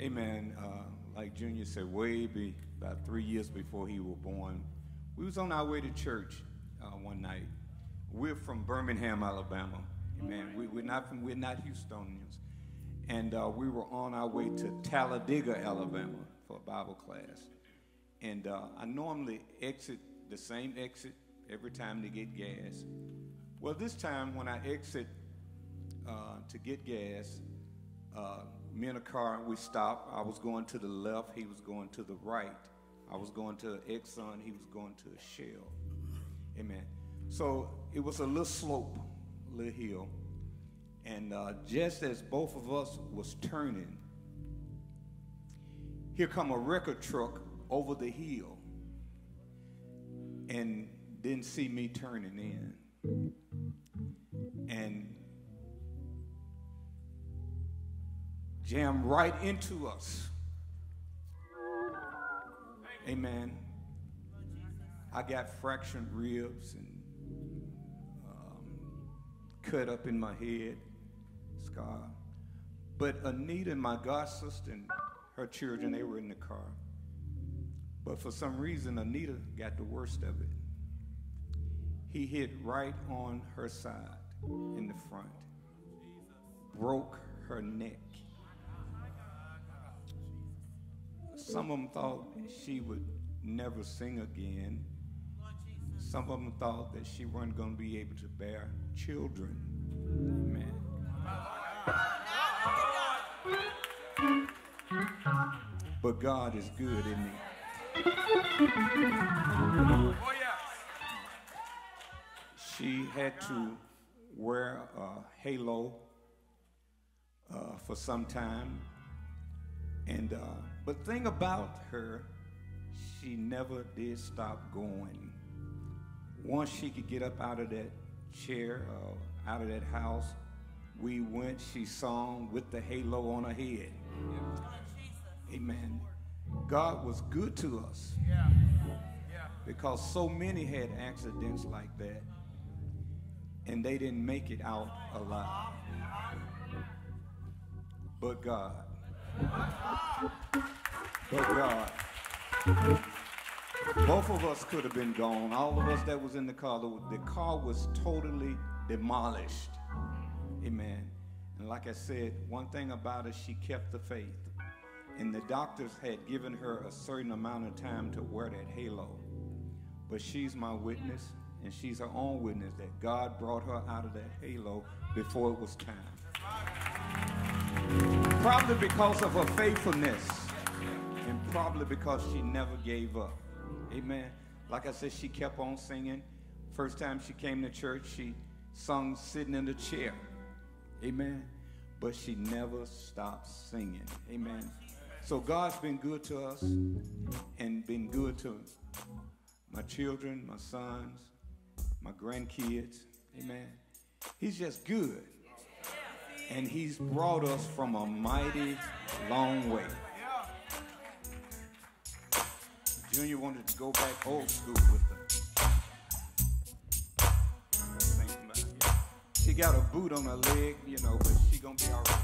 Amen. Uh, like Junior said, way be, about three years before he was born, we was on our way to church uh, one night. We're from Birmingham, Alabama. Amen. We, we're not from, we're not Houstonians, and uh, we were on our way to Talladega, Alabama, for a Bible class. And uh, I normally exit the same exit every time to get gas. Well, this time when I exit uh, to get gas, uh, me in a car, we stopped. I was going to the left, he was going to the right. I was going to Exxon, he was going to Shell. Amen. So it was a little slope, a little hill. And uh, just as both of us was turning, here come a record truck over the hill and didn't see me turning in. And jammed right into us. Amen. I got fractured ribs and um, cut up in my head, scar. But Anita and my god sister and her children, they were in the car. But for some reason, Anita got the worst of it. He hit right on her side in the front, broke her neck. Some of them thought she would never sing again. Some of them thought that she wasn't going to be able to bear children. Amen. But God is good, isn't He? She had to wear a halo uh, for some time. And, uh, but thing about her, she never did stop going. Once she could get up out of that chair, uh, out of that house, we went, she sung with the halo on her head. Amen. God was good to us. Because so many had accidents like that and they didn't make it out alive. But God. But God. Both of us could have been gone. All of us that was in the car, the, car was totally demolished. Amen. And like I said, one thing about her, she kept the faith. And the doctors had given her a certain amount of time to wear that halo. But she's my witness, and she's her own witness that God brought her out of that halo before it was time. Probably because of her faithfulness, and probably because she never gave up. Amen. Like I said, she kept on singing. First time she came to church, she sung sitting in the chair. Amen. But she never stopped singing. Amen. So God's been good to us and been good to my children, my sons, my grandkids. Amen. He's just good. And he's brought us from a mighty long way. Junior wanted to go back old school with them. She got a boot on her leg, you know, but she gonna be all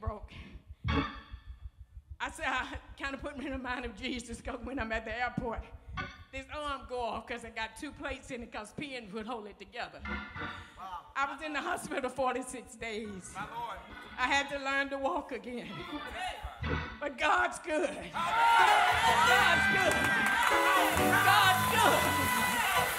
broke. I said, I kind of put me in the mind of Jesus because when I'm at the airport, this arm go off because I got two plates in it because pins would hold it together. Wow. I was in the hospital 46 days. My Lord. I had to learn to walk again. But God's good. God's good. God's good.